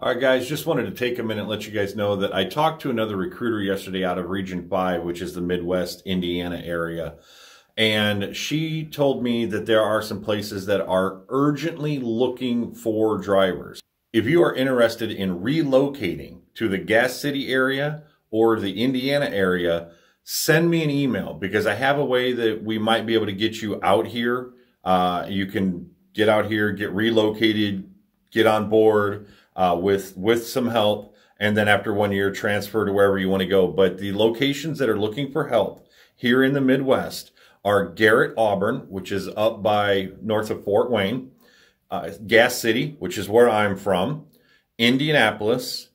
All right, guys, just wanted to take a minute and let you guys know that I talked to another recruiter yesterday out of Region 5, which is the Midwest Indiana area. And she told me that there are some places that are urgently looking for drivers. If you are interested in relocating to the Gas City area or the Indiana area, send me an email because I have a way that we might be able to get you out here. Uh, you can get out here, get relocated, get on board uh, with with some help, and then after one year, transfer to wherever you want to go. But the locations that are looking for help here in the Midwest are Garrett, Auburn, which is up by north of Fort Wayne, uh, Gas City, which is where I'm from, Indianapolis,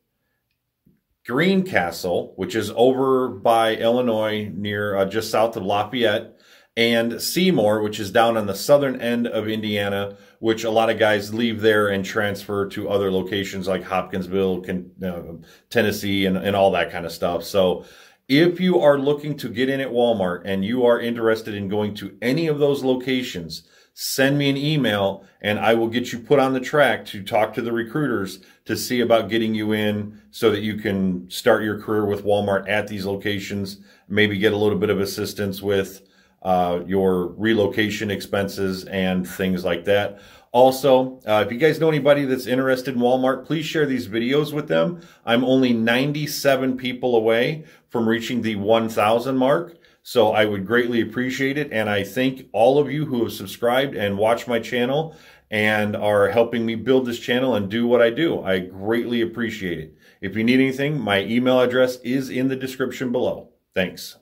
Greencastle, which is over by Illinois near uh, just south of Lafayette, and Seymour, which is down on the southern end of Indiana, which a lot of guys leave there and transfer to other locations like Hopkinsville, uh, Tennessee, and, and all that kind of stuff. So if you are looking to get in at Walmart and you are interested in going to any of those locations, send me an email and I will get you put on the track to talk to the recruiters to see about getting you in so that you can start your career with Walmart at these locations, maybe get a little bit of assistance with uh, your relocation expenses and things like that. Also, uh, if you guys know anybody that's interested in Walmart, please share these videos with them. I'm only 97 people away from reaching the 1,000 mark. So I would greatly appreciate it. And I thank all of you who have subscribed and watched my channel and are helping me build this channel and do what I do. I greatly appreciate it. If you need anything, my email address is in the description below. Thanks.